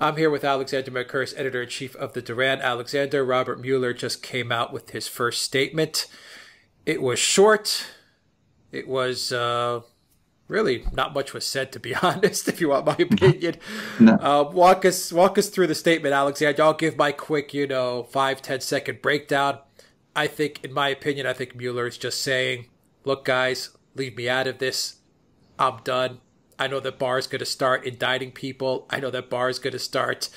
I'm here with Alexander Mercouris, editor in chief of the Duran. Alexander, Robert Mueller just came out with his first statement. It was short. It was uh, really not much was said, to be honest. If you want my opinion, no. uh, walk us walk us through the statement, Alexander. I'll give my quick, you know, five ten second breakdown. I think, in my opinion, I think Mueller is just saying, "Look, guys, leave me out of this. I'm done. I know that Barr is going to start indicting people. I know that Barr is going to start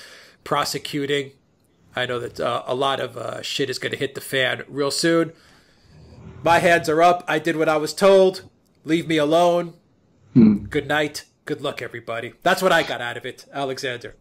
prosecuting. I know that uh, a lot of uh, shit is going to hit the fan real soon. My hands are up. I did what I was told. Leave me alone. Hmm. Good night. Good luck, everybody. That's what I got out of it, Alexander.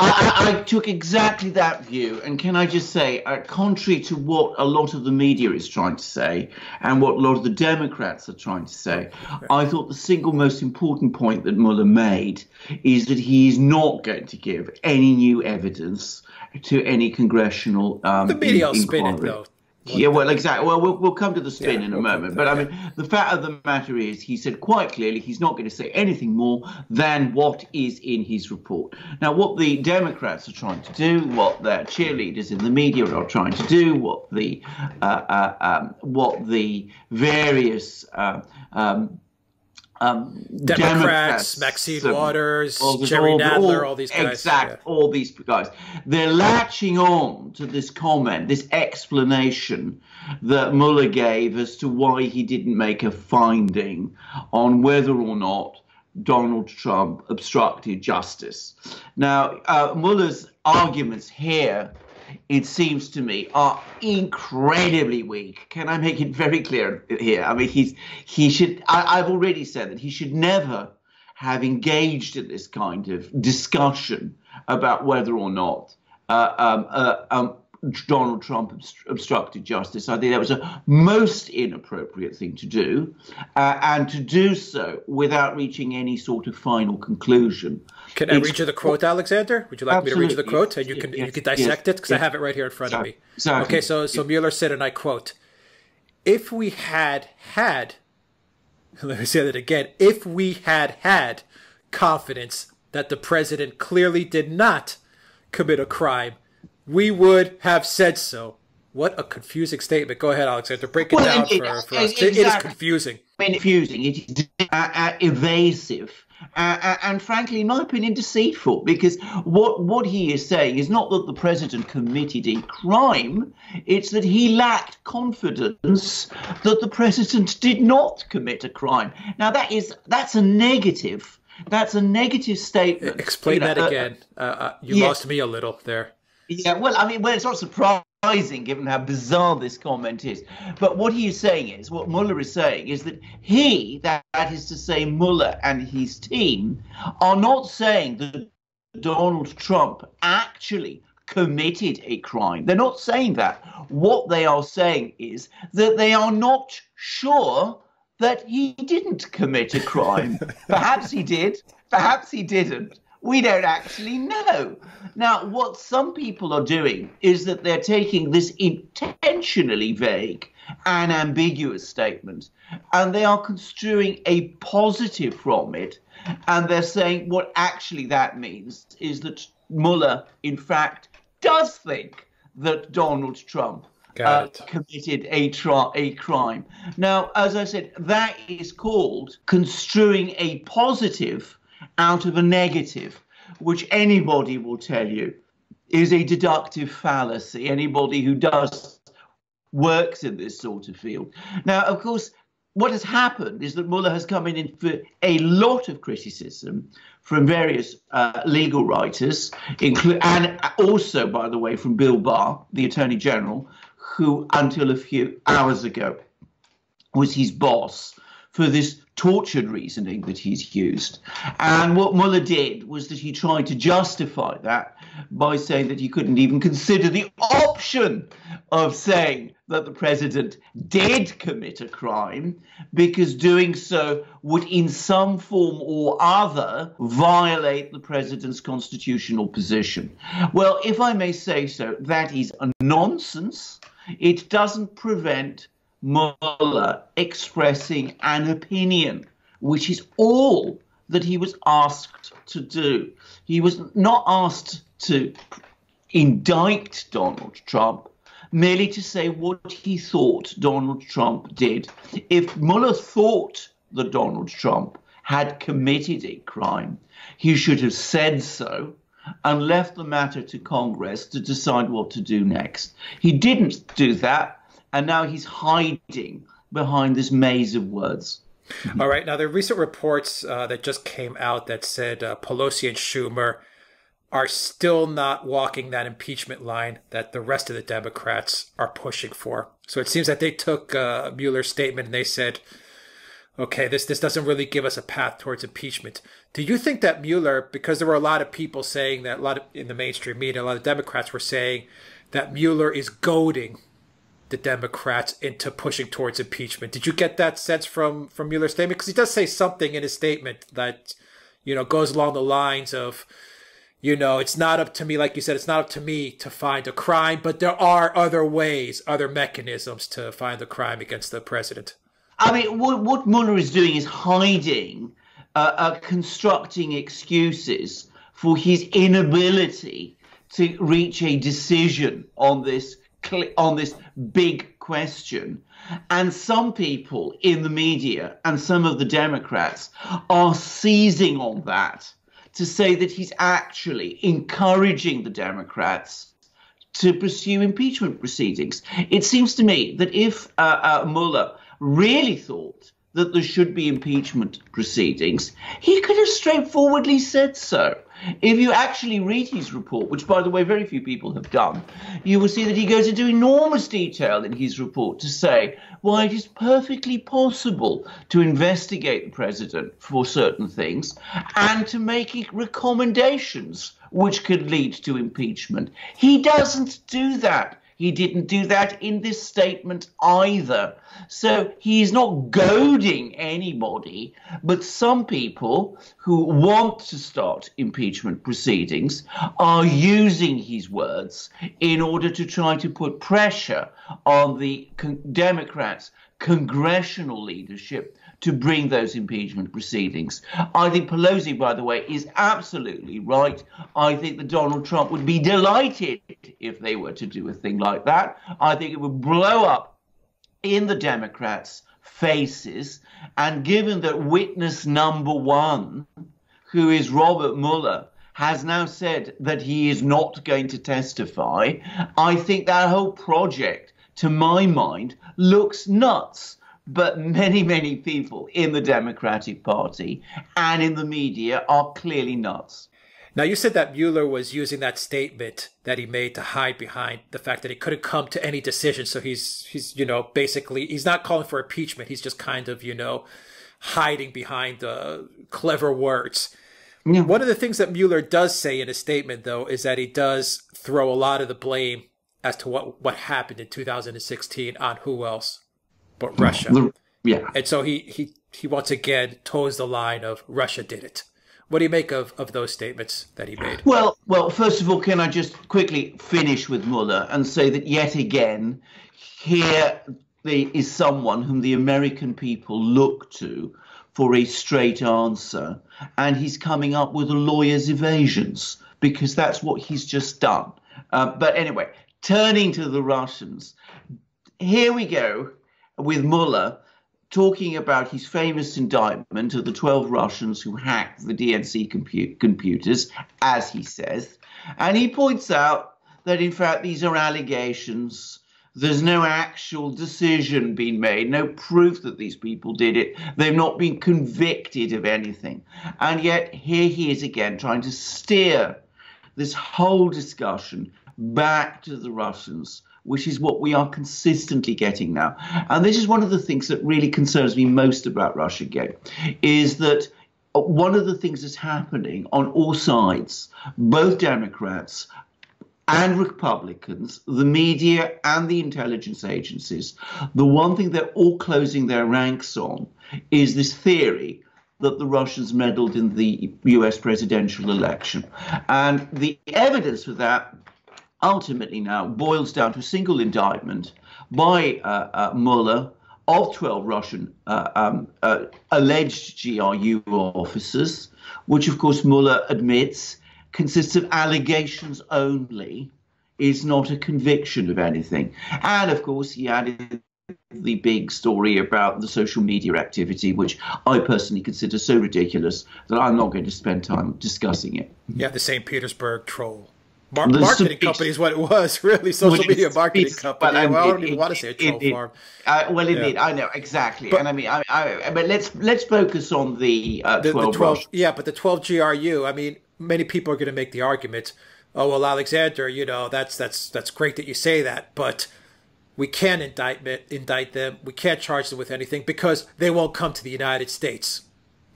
I, I, took exactly that view, and can I just say, uh, contrary to what a lot of the media is trying to say, and what a lot of the Democrats are trying to say, I thought the single most important point that Mueller made is that he is not going to give any new evidence to any congressional. Um, the media will spin it though. Yeah, well, exactly. Well, we'll, we'll come to the spin yeah, in a we'll moment. But I mean, the fact of the matter is, he said quite clearly he's not going to say anything more than what is in his report. Now, what the Democrats are trying to do, what their cheerleaders in the media are trying to do, what the uh, uh, um, what the various uh, um, um, Democrats, Democrats, Maxine so, Waters, Jerry all, Nadler, all, all, these guys. Exact, yeah. all these guys. They're latching on to this comment, this explanation that Mueller gave as to why he didn't make a finding on whether or not Donald Trump obstructed justice. Now, uh, Mueller's arguments here it seems to me, are incredibly weak. Can I make it very clear here? I mean, he's he should. I, have already said that he should never have engaged in this kind of discussion about whether or not uh, um, uh, um, Donald Trump obstructed justice. I think that was a most inappropriate thing to do, uh, and to do so without reaching any sort of final conclusion. Can I read you the quote, Alexander? Would you like me to read you the quote, and you can yes, you can dissect yes, it because yes. I have it right here in front exactly. of me. Exactly. Okay, so so Mueller said, and I quote: "If we had had, let me say that again. If we had had confidence that the president clearly did not commit a crime." we would have said so. What a confusing statement. Go ahead, Alexander. Break it well, down it, for, for it, us. Exactly. It is confusing. Confusing. It is uh, uh, evasive. Uh, uh, and frankly, in my opinion, deceitful. Because what what he is saying is not that the president committed a crime; it's that he lacked confidence that the president did not commit a crime. Now that is that's a negative. That's a negative statement. Explain you know, that uh, again. Uh, you yes. lost me a little there. Yeah, well, I mean, well, it's not surprising given how bizarre this comment is. But what he is saying is, what Mueller is saying is that he, that, that is to say, Mueller and his team, are not saying that Donald Trump actually committed a crime. They're not saying that. What they are saying is that they are not sure that he didn't commit a crime. perhaps he did, perhaps he didn't we don't actually know. Now, what some people are doing is that they're taking this intentionally vague and ambiguous statement and they are construing a positive from it. And they're saying what actually that means is that Mueller, in fact, does think that Donald Trump uh, committed a, tri- a crime. Now, as I said, that is called construing a positive out of a negative, which anybody will tell you is a deductive fallacy. Anybody who does works in this sort of field. Now, of course, what has happened is that Mueller has come in for a lot of criticism from various uh, legal writers, inclu- and also, by the way, from Bill Barr, the Attorney General, who until a few hours ago was his boss for this tortured reasoning that he's used. And what Mueller did was that he tried to justify that by saying that he couldn't even consider the option of saying that the president did commit a crime because doing so would, in some form or other, violate the president's constitutional position. Well, if I may say so, that is a nonsense. It doesn't prevent Mueller expressing an opinion, which is all that he was asked to do. He was not asked to indict Donald Trump merely to say what he thought Donald Trump did. If Mueller thought that Donald Trump had committed a crime, he should have said so and left the matter to Congress to decide what to do next. He didn't do that, and now he's hiding behind this maze of words. All right. Now, there are recent reports uh, that just came out that said uh, Pelosi and Schumer are still not walking that impeachment line that the rest of the Democrats are pushing for. So it seems that they took uh, Mueller's statement and they said, okay, this, this doesn't really give us a path towards impeachment. Do you think that Mueller, because there were a lot of people saying that, a lot of, in the mainstream media, a lot of Democrats were saying that Mueller is goading the Democrats into pushing towards impeachment. Did you get that sense from from Mueller's statement? Because he does say something in his statement that, you know, goes along the lines of, you know, it's not up to me, like you said, it's not up to me to find a crime, but there are other ways, other mechanisms to find the crime against the president. I mean, what, what Mueller is doing is hiding, uh, uh, constructing excuses for his inability to reach a decision on this on this big question. And some people in the media and some of the Democrats are seizing on that to say that he's actually encouraging the Democrats to pursue impeachment proceedings. It seems to me that if uh, uh, Mueller really thought that there should be impeachment proceedings, he could have straightforwardly said so. If you actually read his report, which by the way very few people have done, you will see that he goes into enormous detail in his report to say why it is perfectly possible to investigate the president for certain things and to make recommendations which could lead to impeachment. He doesn't do that. He didn't do that in this statement either. So he's not goading anybody, but some people who want to start impeachment proceedings are using his words in order to try to put pressure on the Democrats' congressional leadership to bring those impeachment proceedings. I think Pelosi, by the way, is absolutely right. I think that Donald Trump would be delighted if they were to do a thing like that. I think it would blow up in the Democrats' faces. And given that witness number one, who is Robert Mueller, has now said that he is not going to testify, I think that whole project, to my mind, looks nuts but many, many people in the Democratic Party and in the media are clearly nuts. Now, you said that Mueller was using that statement that he made to hide behind the fact that he couldn't come to any decision. So he's, he's, you know, basically, he's not calling for impeachment. He's just kind of, you know, hiding behind uh, clever words. Yeah. One of the things that Mueller does say in his statement, though, is that he does throw a lot of the blame as to what, what happened in 2016 on who else? But Russia. Yeah. And so he, he, he once again toes the line of Russia did it. What do you make of, of those statements that he made? Well, well, first of all, can I just quickly finish with Mueller and say that yet again, here is someone whom the American people look to for a straight answer, and he's coming up with a lawyer's evasions because that's what he's just done. Uh, but anyway, turning to the Russians, here we go with Mueller talking about his famous indictment of the 12 Russians who hacked the DNC compu- computers, as he says. And he points out that, in fact, these are allegations. There's no actual decision being made, no proof that these people did it. They've not been convicted of anything. And yet, here he is again trying to steer this whole discussion back to the Russians which is what we are consistently getting now. And this is one of the things that really concerns me most about Russiagate, is that uh, one of the things that's happening on all sides, both Democrats and Republicans, the media and the intelligence agencies, the one thing they're all closing their ranks on is this theory that the Russians meddled in the US presidential election. And the evidence for that ultimately now boils down to a single indictment by uh, uh, Mueller of 12 Russian uh, um, uh, alleged GRU officers, which of course Mueller admits consists of allegations only is not a conviction of anything. And of course, he added the big story about the social media activity, which I personally consider so ridiculous that I'm not going to spend time discussing it. Yeah, the St. Petersburg troll. Mar- marketing company is what it was, really. Social media marketing company. Well, well, I don't even want to say a troll it, farm. Uh, well, indeed, yeah. I know exactly, but, and I mean, I, I, but let's let's focus on the, uh, the 12, the 12 Yeah, but the 12 GRU. I mean, many people are going to make the argument, oh well, Alexander, you know, that's that's that's great that you say that, but we can't indict indict them. We can't charge them with anything because they won't come to the United States.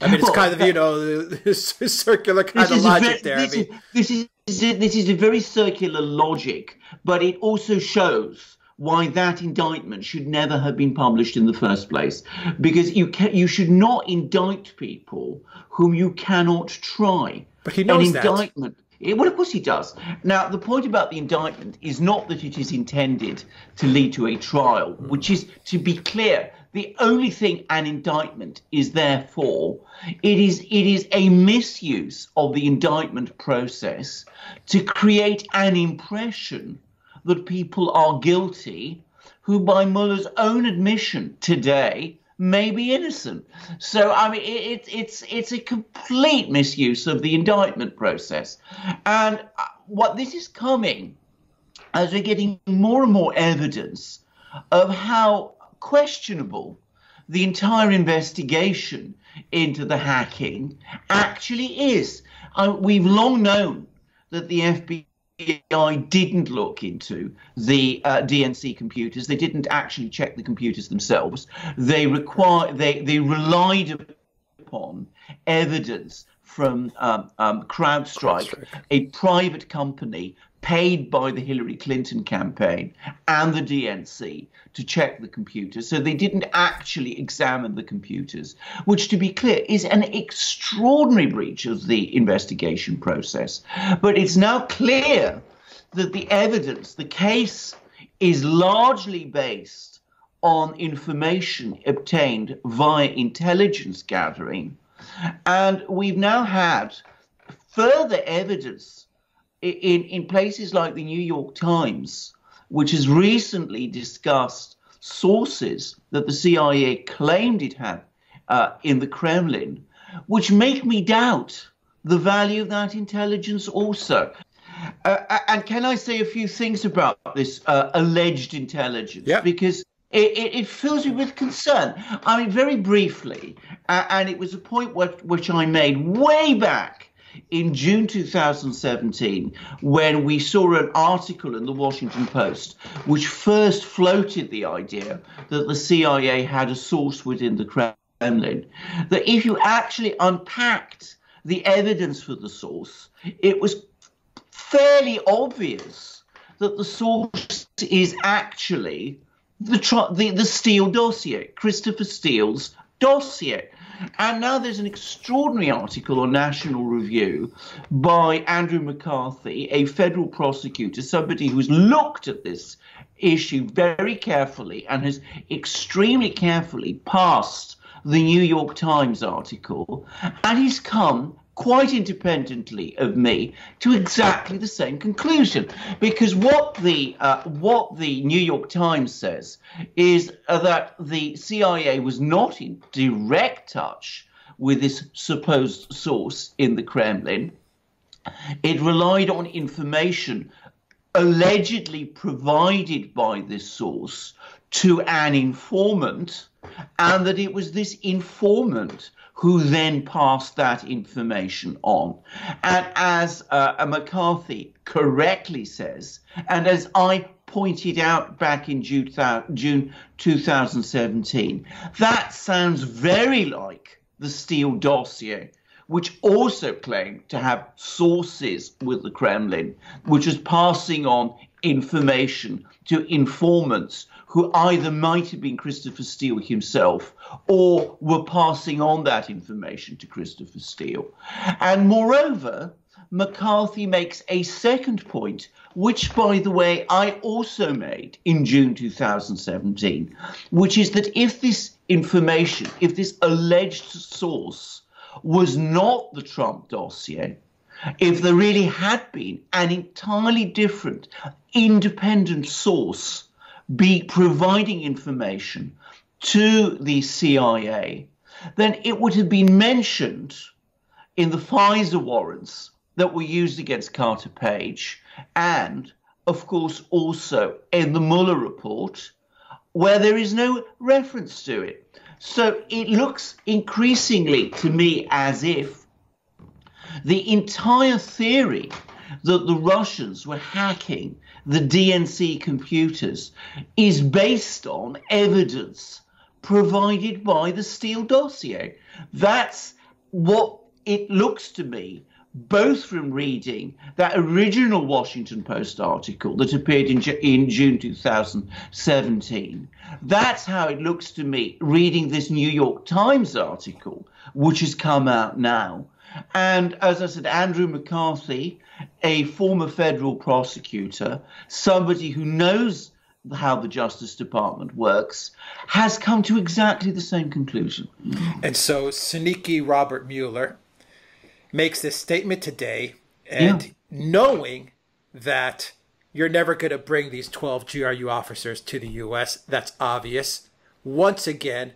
I mean, it's kind of you know this circular kind of logic very, there. This, I mean, is, this is this is a very circular logic, but it also shows why that indictment should never have been published in the first place. Because you can, you should not indict people whom you cannot try. But he knows An indictment, that. well, of course he does. Now, the point about the indictment is not that it is intended to lead to a trial, which is, to be clear, the only thing an indictment is there for, it is it is a misuse of the indictment process to create an impression that people are guilty who by Mueller's own admission today may be innocent. So I mean it, it's it's a complete misuse of the indictment process. And uh, what this is coming as we're getting more and more evidence of how questionable the entire investigation into the hacking actually is. Uh, we've long known that the FBI didn't look into the uh, DNC computers. They didn't actually check the computers themselves. They require they they relied upon evidence from um, um, CrowdStrike, CrowdStrike, a private company paid by the Hillary Clinton campaign and the DNC to check the computers. So they didn't actually examine the computers, which, to be clear, is an extraordinary breach of the investigation process. But it's now clear that the evidence, the case, is largely based on information obtained via intelligence gathering. And we've now had further evidence in, in places like the New York Times, which has recently discussed sources that the CIA claimed it had uh, in the Kremlin, which make me doubt the value of that intelligence also. Uh, and can I say a few things about this uh, alleged intelligence? Yeah. Because it, it, it, fills me with concern. I mean, very briefly, uh, and it was a point what, which I made way back in June 2017 when we saw an article in the Washington Post which first floated the idea that the CIA had a source within the Kremlin. That if you actually unpacked the evidence for the source, it was fairly obvious that the source is actually the, the, the Steele dossier, Christopher Steele's dossier. And now there's an extraordinary article on National Review by Andrew McCarthy, a federal prosecutor, somebody who's looked at this issue very carefully and has extremely carefully passed the New York Times article, and he's come quite independently of me to exactly the same conclusion. Because what the uh, what the New York Times says is uh, that the CIA was not in direct touch with this supposed source in the Kremlin. It relied on information allegedly provided by this source to an informant and that it was this informant who then passed that information on. And as uh, McCarthy correctly says, and as I pointed out back in June 2017, that sounds very like the Steele dossier which also claimed to have sources with the Kremlin, which was passing on information to informants who either might have been Christopher Steele himself or were passing on that information to Christopher Steele. And moreover, McCarthy makes a second point, which, by the way, I also made in June 2017, which is that if this information, if this alleged source was not the Trump dossier, if there really had been an entirely different, independent source be providing information to the CIA, then it would have been mentioned in the FISA warrants that were used against Carter Page, and of course also in the Mueller report, where there is no reference to it. So it looks increasingly to me as if the entire theory that the Russians were hacking the DNC computers is based on evidence provided by the Steele dossier. That's what it looks to me, both from reading that original Washington Post article that appeared in, in June 2017. That's how it looks to me, reading this New York Times article, which has come out now. And as I said, Andrew McCarthy, a former federal prosecutor, somebody who knows how the Justice Department works, has come to exactly the same conclusion. And so, sneaky Robert Mueller makes this statement today, and yeah. knowing that you're never going to bring these 12 GRU officers to the U.S., that's obvious, once again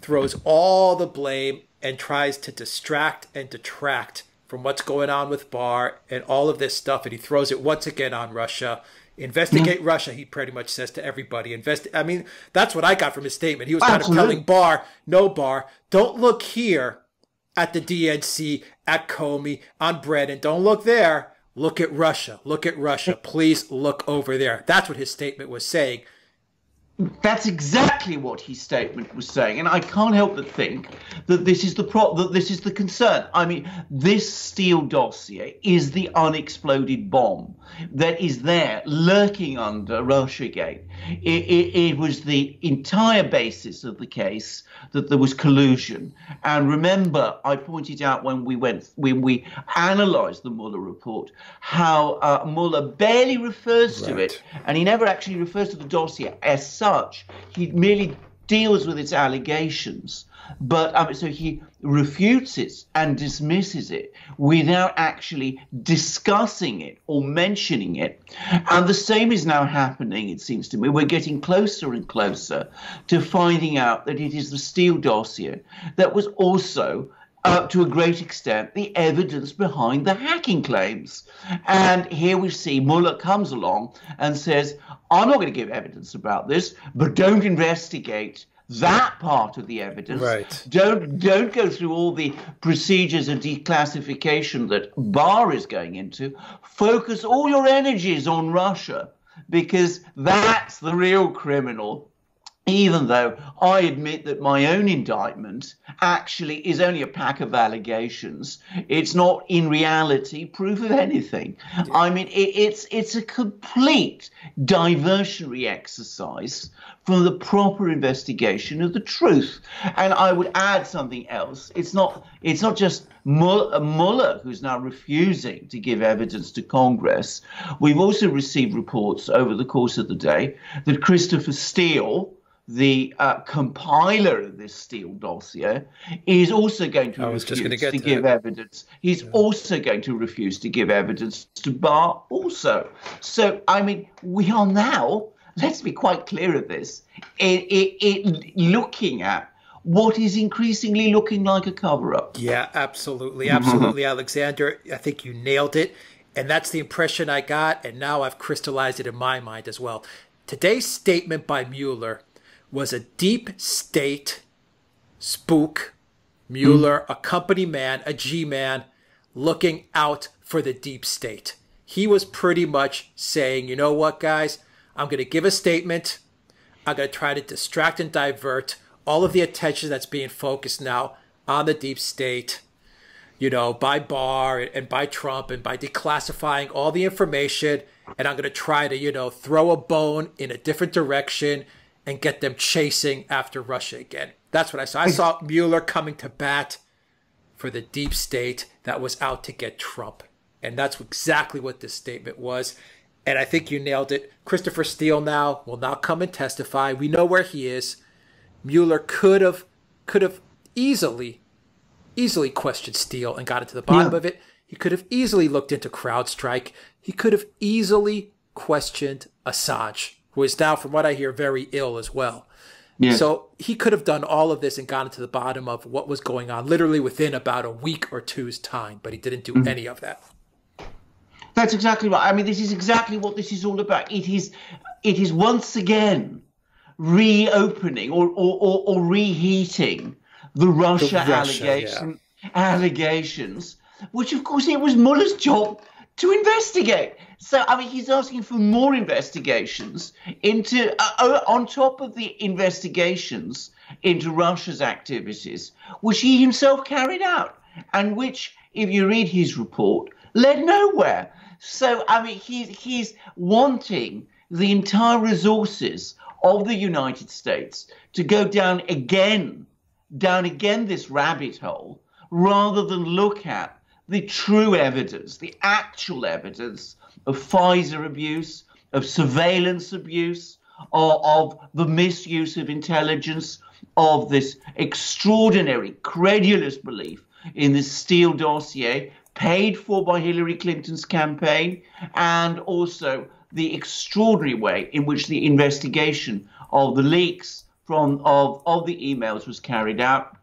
throws all the blame and tries to distract and detract from what's going on with Barr and all of this stuff, and he throws it once again on Russia. Investigate mm-hmm. Russia, he pretty much says to everybody. Invest. I mean, that's what I got from his statement. He was kind Absolutely. of telling Barr, no Barr, don't look here at the DNC, at Comey, on Brennan. Don't look there. Look at Russia. Look at Russia. Please look over there. That's what his statement was saying. That's exactly what his statement was saying, and I can't help but think that this is the pro- that this is the concern. I mean, this Steele dossier is the unexploded bomb that is there, lurking under RussiaGate. It, it, it was the entire basis of the case that there was collusion. And remember, I pointed out when we went when we analysed the Mueller report how uh, Mueller barely refers right. to it, and he never actually refers to the dossier as such. He merely deals with its allegations. But um, so he refutes it and dismisses it without actually discussing it or mentioning it. And the same is now happening, it seems to me. We're getting closer and closer to finding out that it is the Steele dossier that was also uh, to a great extent, the evidence behind the hacking claims. And here we see Mueller comes along and says, I'm not going to give evidence about this, but don't investigate that part of the evidence. Right. Don't don't go through all the procedures of declassification that Barr is going into. Focus all your energies on Russia because that's the real criminal even though I admit that my own indictment actually is only a pack of allegations. It's not in reality proof of anything. I mean, it, it's it's a complete diversionary exercise from the proper investigation of the truth. And I would add something else. It's not it's not just uh, Mueller who's now refusing to give evidence to Congress. We've also received reports over the course of the day that Christopher Steele the uh, compiler of this Steele dossier is also going to refuse to, to give that. evidence. He's yeah. also going to refuse to give evidence to Barr also. So, I mean, we are now, let's be quite clear of this, it, it, it looking at what is increasingly looking like a cover up. Yeah, absolutely. Absolutely, Alexander. I think you nailed it. And that's the impression I got. And now I've crystallized it in my mind as well. Today's statement by Mueller was a deep state spook, Mueller, mm. a company man, a G man, looking out for the deep state. He was pretty much saying, you know what, guys, I'm going to give a statement. I'm going to try to distract and divert all of the attention that's being focused now on the deep state, you know, by Barr and by Trump and by declassifying all the information. And I'm going to try to, you know, throw a bone in a different direction and get them chasing after Russia again. That's what I saw. I saw Mueller coming to bat for the deep state that was out to get Trump. And that's exactly what this statement was. And I think you nailed it. Christopher Steele now will now come and testify. We know where he is. Mueller could have could have easily, easily questioned Steele and got it to the bottom yeah. of it. He could have easily looked into CrowdStrike. He could have easily questioned Assange, who is now, from what I hear, very ill as well. Yes. So he could have done all of this and gotten to the bottom of what was going on literally within about a week or two's time, but he didn't do mm-hmm. any of that. That's exactly right. I mean, this is exactly what this is all about. It is, it is once again reopening or, or, or, or reheating the Russia, the Russia allegation, yeah. allegations, which of course it was Mueller's job to investigate. So I mean, he's asking for more investigations into uh, uh, on top of the investigations into Russia's activities, which he himself carried out, and which, if you read his report, led nowhere. So I mean, he's he's wanting the entire resources of the United States to go down again, down again this rabbit hole, rather than look at the true evidence, the actual evidence of FISA abuse, of surveillance abuse, or of the misuse of intelligence, of this extraordinary, credulous belief in this Steele dossier, paid for by Hillary Clinton's campaign, and also the extraordinary way in which the investigation of the leaks from of, of the emails was carried out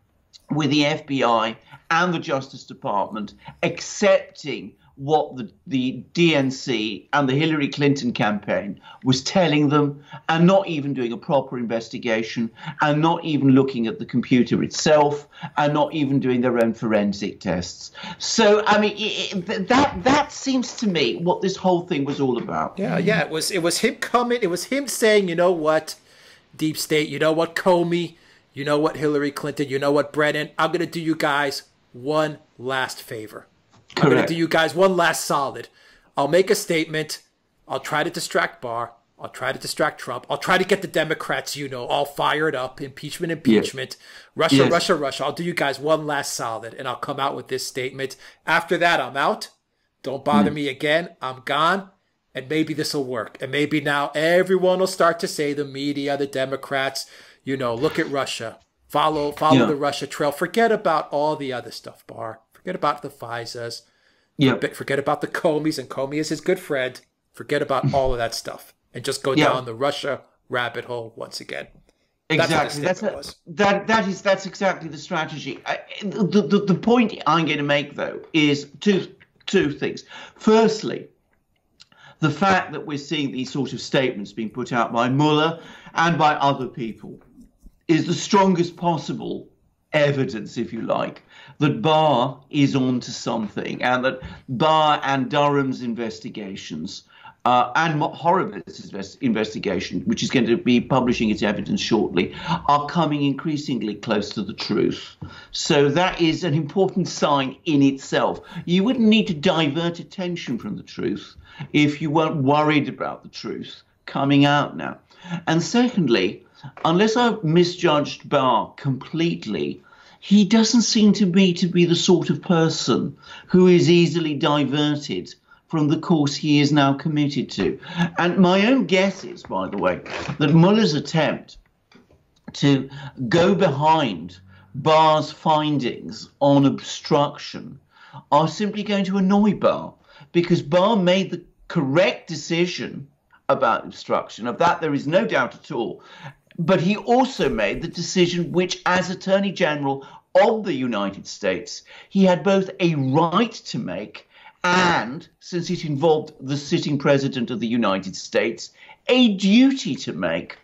with the FBI and the Justice Department accepting what the, the DNC and the Hillary Clinton campaign was telling them, and not even doing a proper investigation, and not even looking at the computer itself, and not even doing their own forensic tests. So, I mean, it, that that seems to me what this whole thing was all about. Yeah, yeah, it was it was him coming, it was him saying, you know what, deep state, you know what, Comey, you know what, Hillary Clinton, you know what, Brennan, I'm gonna do you guys one last favor. Correct. I'm going to do you guys one last solid. I'll make a statement. I'll try to distract Barr. I'll try to distract Trump. I'll try to get the Democrats, you know, all fired up. Impeachment, impeachment. Yes. Russia, yes. Russia, Russia. I'll do you guys one last solid and I'll come out with this statement. After that, I'm out. Don't bother mm. me again. I'm gone. And maybe this will work. And maybe now everyone will start to say the media, the Democrats, you know, look at Russia. Follow follow yeah. the Russia trail. Forget about all the other stuff, Barr. Forget about the FISAs. Yeah. Forget about the Comeys, and Comey is his good friend. Forget about all of that stuff and just go yeah. down the Russia rabbit hole once again. Exactly. That's, that's a, that that is that's exactly the strategy. I, the, the the point I'm going to make though is two two things. Firstly, the fact that we're seeing these sort of statements being put out by Mueller and by other people is the strongest possible evidence, if you like, that Barr is on to something and that Barr and Durham's investigations uh, and Horowitz's investigation, which is going to be publishing its evidence shortly, are coming increasingly close to the truth. So that is an important sign in itself. You wouldn't need to divert attention from the truth if you weren't worried about the truth coming out now. And secondly, unless I've misjudged Barr completely, he doesn't seem to me to be the sort of person who is easily diverted from the course he is now committed to. And my own guess is, by the way, that Mueller's attempt to go behind Barr's findings on obstruction are simply going to annoy Barr because Barr made the correct decision about obstruction. Of that, there is no doubt at all. But he also made the decision, which, as Attorney General of the United States, he had both a right to make and, since it involved the sitting President of the United States, a duty to make.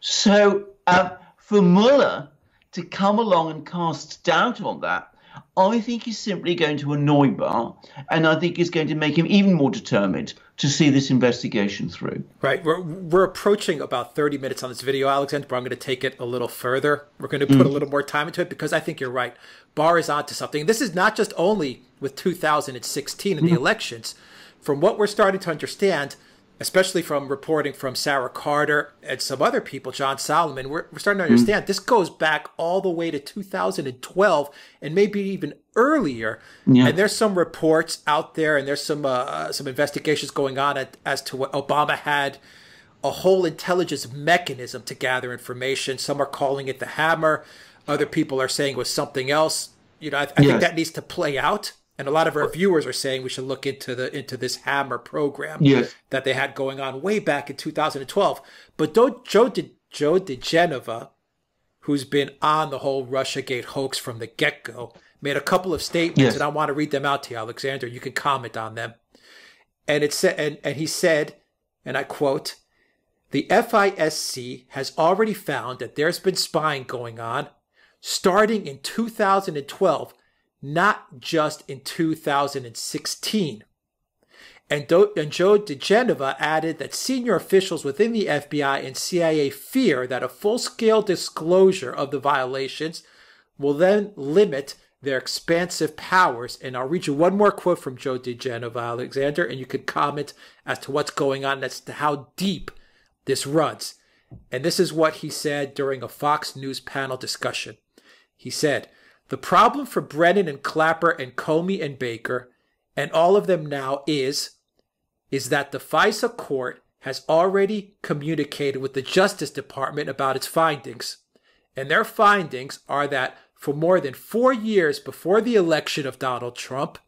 So, uh, for Mueller to come along and cast doubt on that I think he's simply going to annoy Barr, and I think he's going to make him even more determined to see this investigation through. Right. We're, we're approaching about 30 minutes on this video, Alexander, but I'm going to take it a little further. We're going to put mm. a little more time into it because I think you're right. Barr is onto something. This is not just only with 2016 and mm. the elections. From what we're starting to understand, especially from reporting from Sarah Carter and some other people, John Solomon, we're, we're starting to understand mm. this goes back all the way to 2012 and maybe even earlier. Yeah. And there's some reports out there, and there's some uh, some investigations going on at, as to what Obama had a whole intelligence mechanism to gather information. Some are calling it the hammer. Other people are saying it was something else. You know, I, I yes. think that needs to play out And a lot of our viewers are saying we should look into the into this Hammer program Yes. that they had going on way back in 2012. But don't, Joe De, Joe who's been on the whole RussiaGate hoax from the get go, made a couple of statements, Yes. and I want to read them out to you, Alexander. You can comment on them. And it said, and, and he said, and I quote, the FISC has already found that there's been spying going on starting in 2012, not just in 2016. And, Do- and Joe diGenova added that senior officials within the FBI and CIA fear that a full scale disclosure of the violations will then limit their expansive powers. And I'll read you one more quote from Joe diGenova, Alexander, and you could comment as to what's going on, as to how deep this runs. And this is what he said during a Fox News panel discussion. He said, The problem for Brennan and Clapper and Comey and Baker and all of them now is is that the FISA court has already communicated with the Justice Department about its findings. And their findings are that for more than four years before the election of Donald Trump,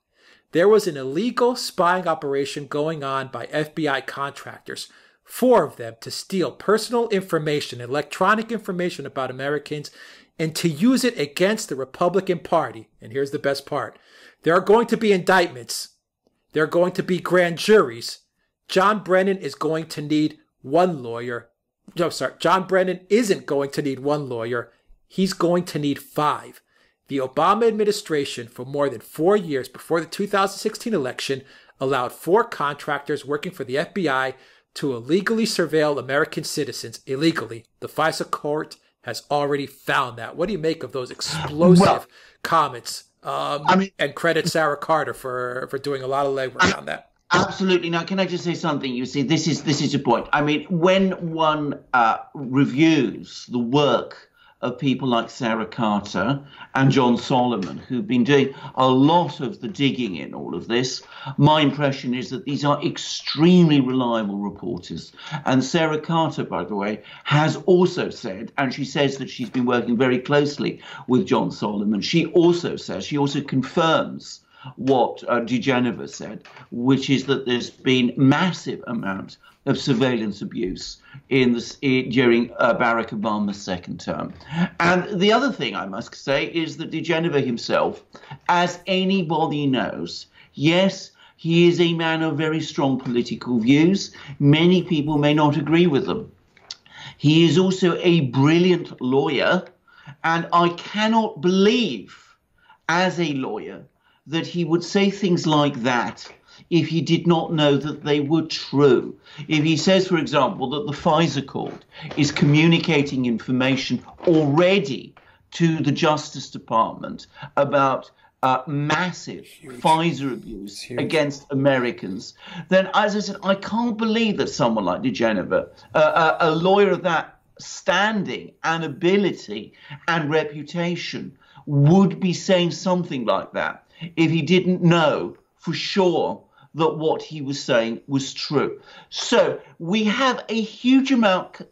there was an illegal spying operation going on by FBI contractors, four of them to steal personal information, electronic information about Americans, and to use it against the Republican Party. And here's the best part there are going to be indictments. There are going to be grand juries. John Brennan is going to need one lawyer. No, sorry. John Brennan isn't going to need one lawyer. He's going to need five. The Obama administration, for more than four years before the 2016 election, allowed four contractors working for the FBI to illegally surveil American citizens illegally. The FISA court has already found that. What do you make of those explosive Well- comments? Um, I mean- and credit Sarah Carter for for doing a lot of legwork on that. Absolutely. Now, can I just say something? You see, this is this is a point. I mean, when one uh, reviews the work of people like Sarah Carter and John Solomon, who've been doing a lot of the digging in all of this, my impression is that these are extremely reliable reporters. And Sarah Carter, by the way, has also said, and she says that she's been working very closely with John Solomon. She also says, she also confirms what uh, diGenova said, which is that there's been massive amounts of surveillance abuse in the, i- during uh, Barack Obama's second term. And the other thing I must say is that diGenova himself, as anybody knows, yes, he is a man of very strong political views. Many people may not agree with them. He is also a brilliant lawyer, and I cannot believe, as a lawyer, that he would say things like that if he did not know that they were true. If he says, for example, that the FISA court is communicating information already to the Justice Department about uh, massive FISA abuse huge. against Americans, then, as I said, I can't believe that someone like diGenova, uh, a, a lawyer of that standing and ability and reputation, would be saying something like that if he didn't know for sure that what he was saying was true. So we have a huge amount,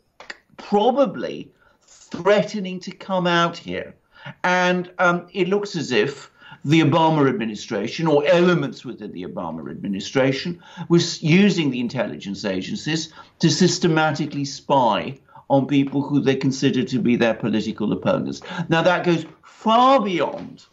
probably threatening to come out here. And um, it looks as if the Obama administration, or elements within the Obama administration, was using the intelligence agencies to systematically spy on people who they consider to be their political opponents. Now, that goes far beyond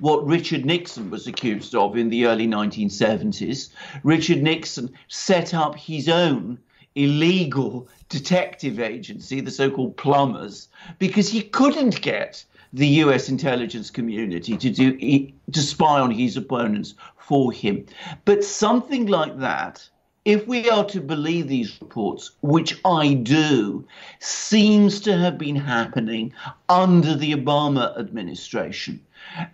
what Richard Nixon was accused of in the early 1970s. Richard Nixon set up his own illegal detective agency, the so called plumbers, because he couldn't get the US intelligence community to do to spy on his opponents for him. But something like that, if we are to believe these reports, which I do, seems to have been happening under the Obama administration.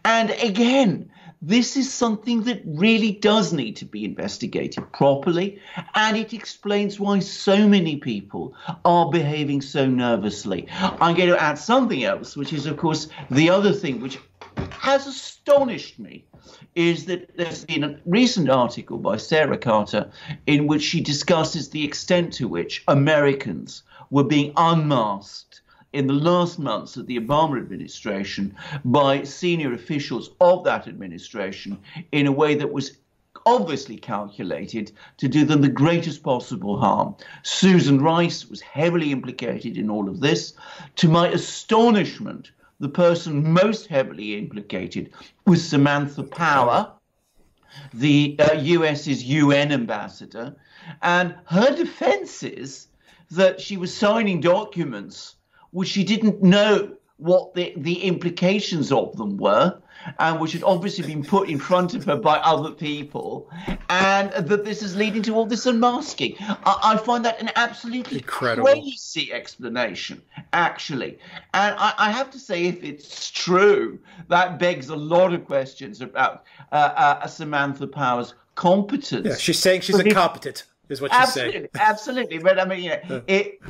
And again, this is something that really does need to be investigated properly, and it explains why so many people are behaving so nervously. I'm going to add something else, which is, of course, the other thing which has astonished me is that there's been a recent article by Sarah Carter in which she discusses the extent to which Americans were being unmasked in the last months of the Obama administration by senior officials of that administration in a way that was obviously calculated to do them the greatest possible harm. Susan Rice was heavily implicated in all of this. To my astonishment, the person most heavily implicated was Samantha Power, the uh, US's UN ambassador, and her defense is that she was signing documents which she didn't know what the, the implications of them were, and which had obviously been put in front of her by other people, and that this is leading to all this unmasking. I, I find that an absolutely Incredible. crazy explanation, actually. And I, I, have to say, if it's true, that begs a lot of questions about uh, uh, Samantha Power's competence. Yeah, she's saying she's incompetent, is what she's absolutely, saying. Absolutely, but I mean, you know, it,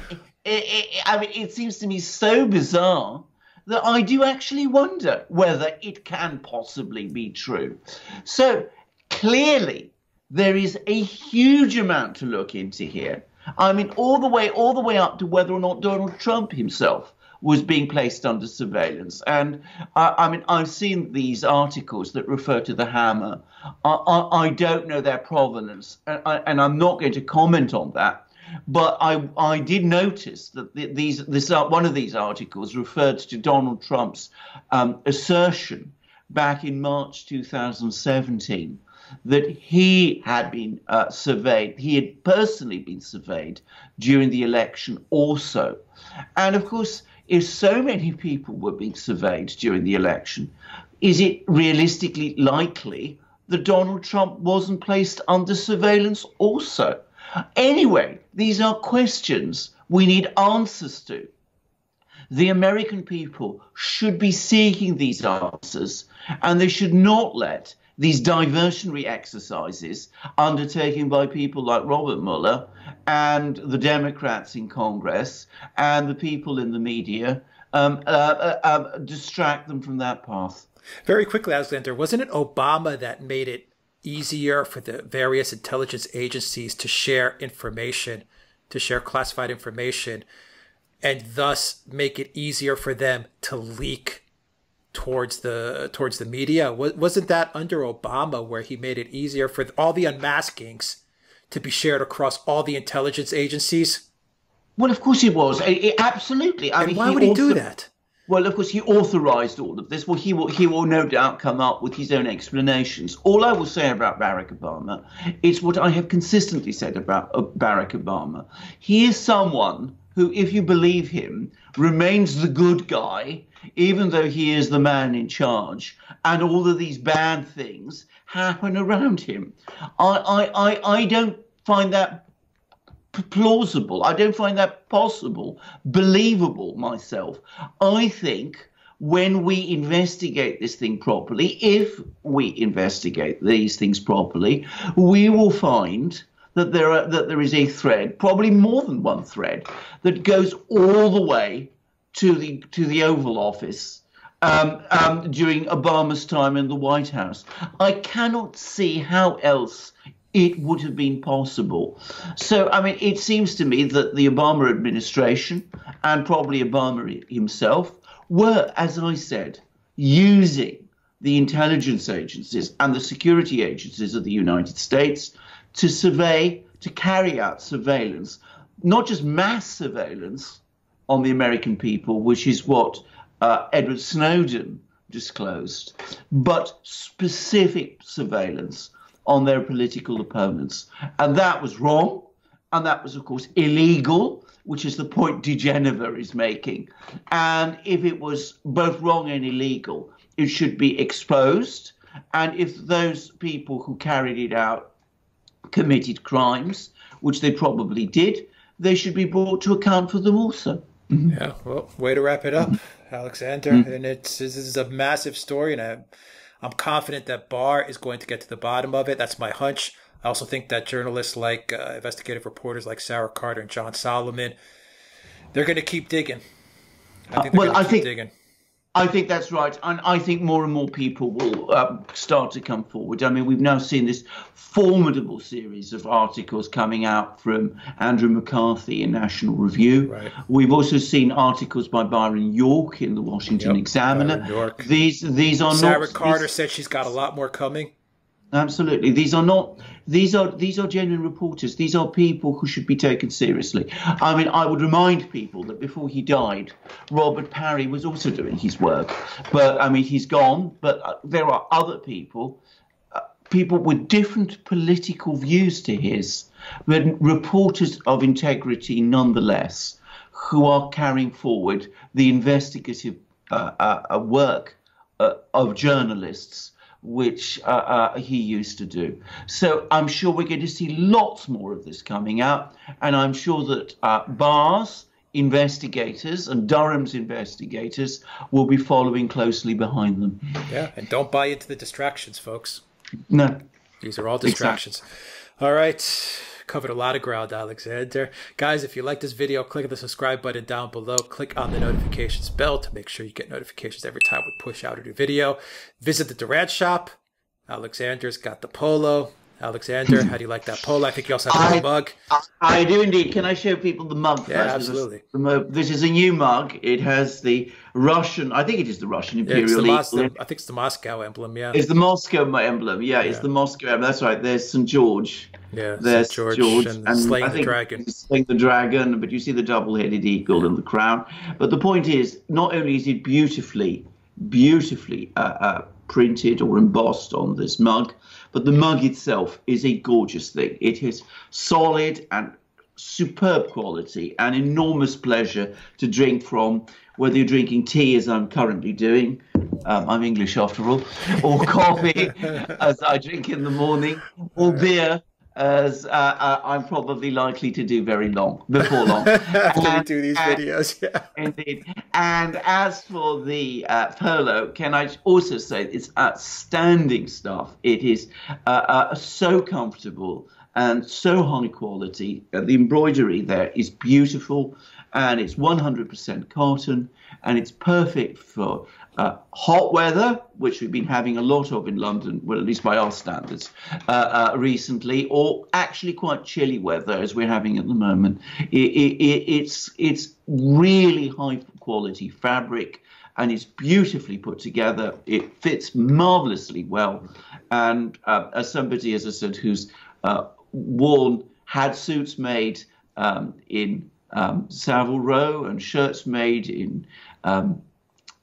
it, it, I mean, it seems to me so bizarre that I do actually wonder whether it can possibly be true. So clearly, there is a huge amount to look into here. I mean, all the way, all the way up to whether or not Donald Trump himself was being placed under surveillance. And uh, I mean, I've seen these articles that refer to the hammer. I, I, I don't know their provenance, and, I, and I'm not going to comment on that. But I, I did notice that these, this, uh, one of these articles referred to Donald Trump's um, assertion back in March 2017 that he had been uh, surveyed, he had personally been surveyed during the election also. And of course, if so many people were being surveyed during the election, is it realistically likely that Donald Trump wasn't placed under surveillance also? Anyway, these are questions we need answers to. The American people should be seeking these answers, and they should not let these diversionary exercises undertaken by people like Robert Mueller and the Democrats in Congress and the people in the media um, uh, uh, uh, distract them from that path. Very quickly, Alexander, wasn't it Obama that made it easier for the various intelligence agencies to share information, to share classified information, and thus make it easier for them to leak towards the towards the media. Wasn't that under Obama where he made it easier for all the unmaskings to be shared across all the intelligence agencies? Well, of course it was. It, it, absolutely. I and mean, why would he also, do that? Well, of course, he authorised all of this. Well, he will, he will no doubt come up with his own explanations. All I will say about Barack Obama is what I have consistently said about uh, Barack Obama. He is someone who, if you believe him, remains the good guy, even though he is the man in charge, and all of these bad things happen around him. I, I, I, I don't find that plausible. I don't find that possible, believable myself. I think when we investigate this thing properly, if we investigate these things properly, we will find that there are that there is a thread, probably more than one thread, that goes all the way to the to the Oval Office. Um, um, during Obama's time in the White House. I cannot see how else it would have been possible. So, I mean, it seems to me that the Obama administration and probably Obama himself were, as I said, using the intelligence agencies and the security agencies of the United States to survey, to carry out surveillance, not just mass surveillance on the American people, which is what uh, Edward Snowden disclosed, but specific surveillance on their political opponents. And that was wrong. And that was, of course, illegal, which is the point De diGenova is making. And if it was both wrong and illegal, it should be exposed. And if those people who carried it out committed crimes, which they probably did, they should be brought to account for them also. Mm-hmm. Yeah, well, way to wrap it up, Alexander. Mm-hmm. And it's this is a massive story, and I I'm confident that Barr is going to get to the bottom of it. That's my hunch. I also think that journalists like uh, investigative reporters like Sarah Carter and John Solomon, they're going to keep digging. I think well, I think digging. I think that's right, and I think more and more people will uh, start to come forward. I mean, we've now seen this formidable series of articles coming out from Andrew McCarthy in National Review. Right. We've also seen articles by Byron York in the Washington Yep, Examiner. York. These these are Sarah not Carter these- said she's got a lot more coming. Absolutely. These are not these are these are genuine reporters. These are people who should be taken seriously. I mean, I would remind people that before he died, Robert Parry was also doing his work. But I mean, he's gone, but uh, there are other people uh, people with different political views to his, but reporters of integrity nonetheless, who are carrying forward the investigative uh, uh, uh, work of journalists, which uh, uh, he used to do. So I'm sure we're going to see lots more of this coming out, and I'm sure that uh, Barr's investigators and Durham's investigators will be following closely behind them. Yeah, and don't buy into the distractions, folks. No, These are all distractions. All right. Covered a lot of ground, Alexander. Guys, if you like this video, click the subscribe button down below. Click on the notifications bell to make sure you get notifications every time we push out a new video. Visit the Duran shop. Alexander's got the polo. Alexander, how do you like that polo? I think you also have a mug. I, I do indeed. Can I show people the mug? Yeah, first? absolutely. This is a new mug. It has the Russian. I think it is the Russian Yeah, it's imperial the Mos- eagle. the- I think it's the Moscow emblem, yeah. It's the Moscow emblem. Yeah, it's Yeah. the Moscow emblem. That's right. There's St George. Yeah, There's St. George, and, slaying I the think dragon. Slaying the dragon, but you see the double-headed eagle and the crown. But the point is, not only is it beautifully, beautifully uh, uh, printed or embossed on this mug, but the mug itself is a gorgeous thing. It is solid and superb quality, an enormous pleasure to drink from, whether you're drinking tea as I'm currently doing. Um, I'm English after all, or coffee as I drink in the morning, or beer as uh, uh, I'm probably likely to do very long before long. After we do these and- videos, yeah. Indeed. And as for the uh, polo, can I also say it's outstanding stuff. It is uh, uh, so comfortable and so high quality. Uh, the embroidery there is beautiful and it's 100% cotton and it's perfect for uh, hot weather, which we've been having a lot of in London, well, at least by our standards, uh, uh, recently, or actually quite chilly weather as we're having at the moment. It, it, it, it's it's really high quality fabric, and it's beautifully put together. It fits marvelously well, and uh, as somebody, as I said, who's uh, worn had suits made um, in um, Savile Row and shirts made in um,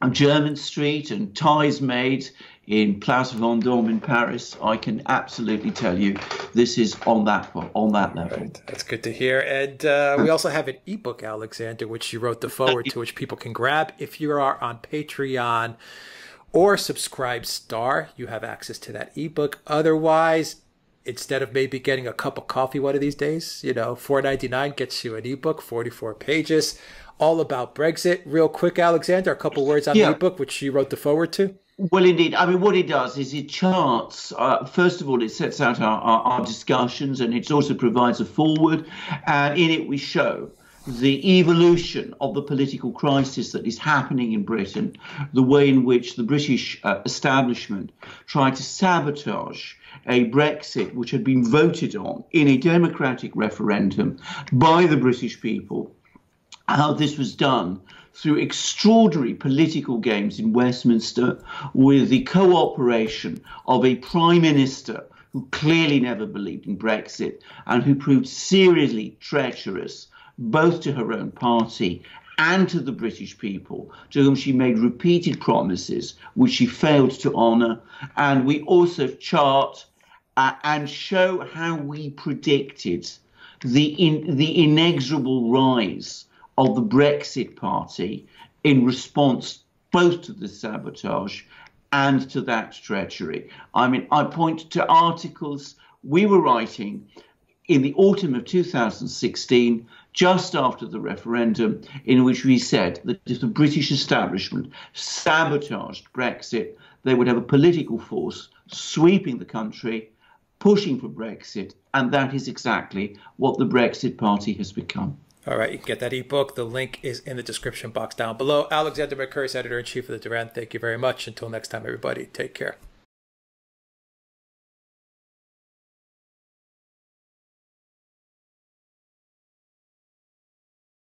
Jermyn Street and ties made in Place Vendôme in Paris, I can absolutely tell you this is on that on that level. Right. That's good to hear. And uh, we also have an ebook, Alexander, which you wrote the forward to, which people can grab. If you are on Patreon or Subscribe Star, you have access to that ebook. Otherwise, instead of maybe getting a cup of coffee one of these days, you know, four ninety nine gets you an ebook, forty four pages, all about Brexit. Real quick, Alexander, a couple words on Yeah. the ebook, which you wrote the forward to. Well, indeed. I mean, what it does is it charts. Uh, first of all, it sets out our, our, our discussions, and it also provides a forward. And in it, we show the evolution of the political crisis that is happening in Britain, the way in which the British uh, establishment tried to sabotage a Brexit which had been voted on in a democratic referendum by the British people how this was done through extraordinary political games in Westminster with the cooperation of a prime minister who clearly never believed in Brexit and who proved seriously treacherous both to her own party and to the British people, to whom she made repeated promises which she failed to honour. And we also chart uh, and show how we predicted the in, the inexorable rise of the Brexit Party in response both to the sabotage and to that treachery. I mean, I point to articles we were writing in the autumn of 2016, just after the referendum, in which we said that if the British establishment sabotaged Brexit, they would have a political force sweeping the country, pushing for Brexit, and that is exactly what the Brexit Party has become. All right, you can get that ebook. The link is in the description box down below. Alexander Mercouris, editor in chief of the Duran. Thank you very much. Until next time, everybody, take care.